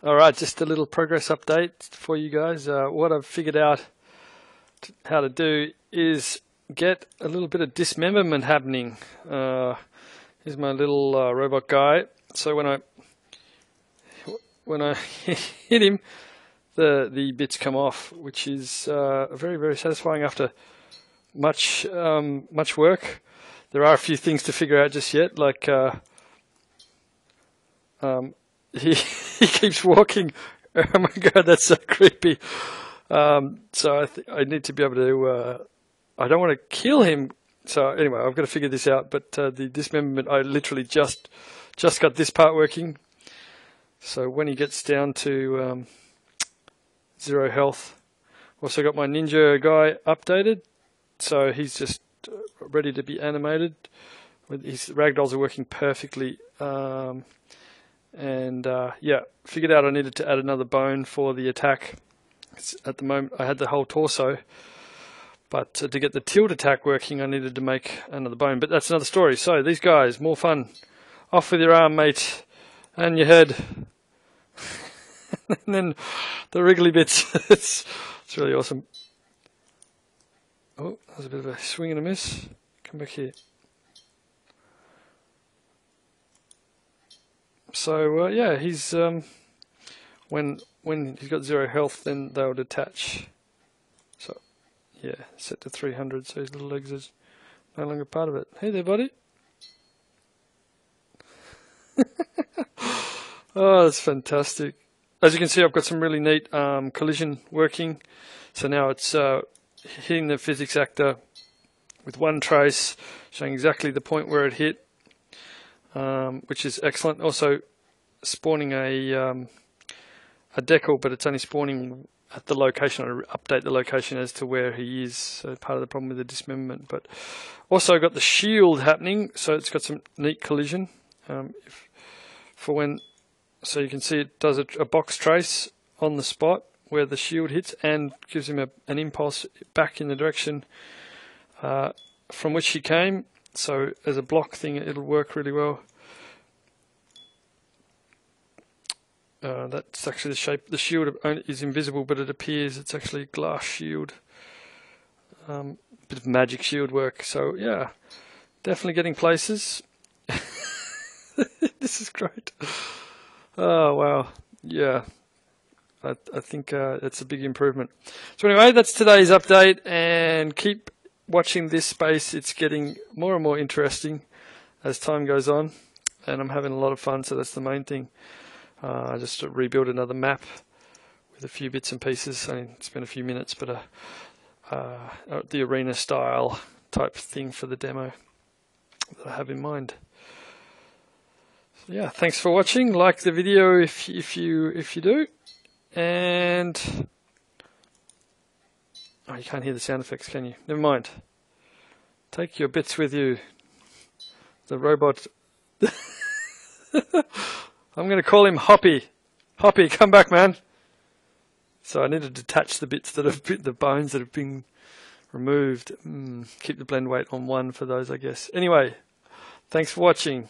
All right, just a little progress update for you guys. Uh, what I've figured out t- how to do is get a little bit of dismemberment happening. Uh, here's my little uh, robot guy. So when I when I hit him, the the bits come off, which is uh, very very satisfying after much um, much work. There are a few things to figure out just yet, like uh, um, he he keeps walking. Oh my god, that's so creepy. Um, so I th- I need to be able to. Uh, I don't want to kill him. So anyway, I've got to figure this out. But uh, the dismemberment, I literally just just got this part working. So when he gets down to um, zero health, also got my ninja guy updated. So he's just uh, ready to be animated. His ragdolls are working perfectly. Um, and uh, yeah, figured out I needed to add another bone for the attack. At the moment, I had the whole torso, but to get the tilt attack working, I needed to make another bone. But that's another story. So these guys, more fun. Off with your arm, mate, and your head, and then the wriggly bits. it's it's really awesome. Oh, that was a bit of a swing and a miss. Come back here. So uh, yeah, he's um, when when he's got zero health, then they'll detach. So yeah, set to 300, so his little legs is no longer part of it. Hey there, buddy. oh, that's fantastic. As you can see, I've got some really neat um, collision working. So now it's uh, hitting the physics actor with one trace, showing exactly the point where it hit, um, which is excellent. Also spawning a um, a decal, but it's only spawning at the location. I update the location as to where he is. So part of the problem with the dismemberment, but also got the shield happening. So it's got some neat collision. Um, if, for when, so you can see it does a, a, box trace on the spot where the shield hits and gives him a, an impulse back in the direction uh, from which he came. So as a block thing, it'll work really well. Uh, that's actually the shape. The shield is invisible, but it appears it's actually glass shield. Um, bit of magic shield work. So yeah, definitely getting places. this is great. Oh wow, yeah. I, I think uh, it's a big improvement. So anyway, that's today's update, and keep watching this space. It's getting more and more interesting as time goes on, and I'm having a lot of fun. So that's the main thing. Uh, I just rebuilt another map with a few bits and pieces. I mean, it's been a few minutes, but uh, uh, the arena style type thing for the demo that I have in mind. So yeah, thanks for watching. Like the video if if you if you do, and oh, you can't hear the sound effects, can you? Never mind. Take your bits with you. The robot. I'm going to call him Hoppy. Hoppy, come back, man. So I need to detach the bits that have been, the bones that have been removed. Mm, keep the blend weight on one for those, I guess. Anyway, thanks for watching.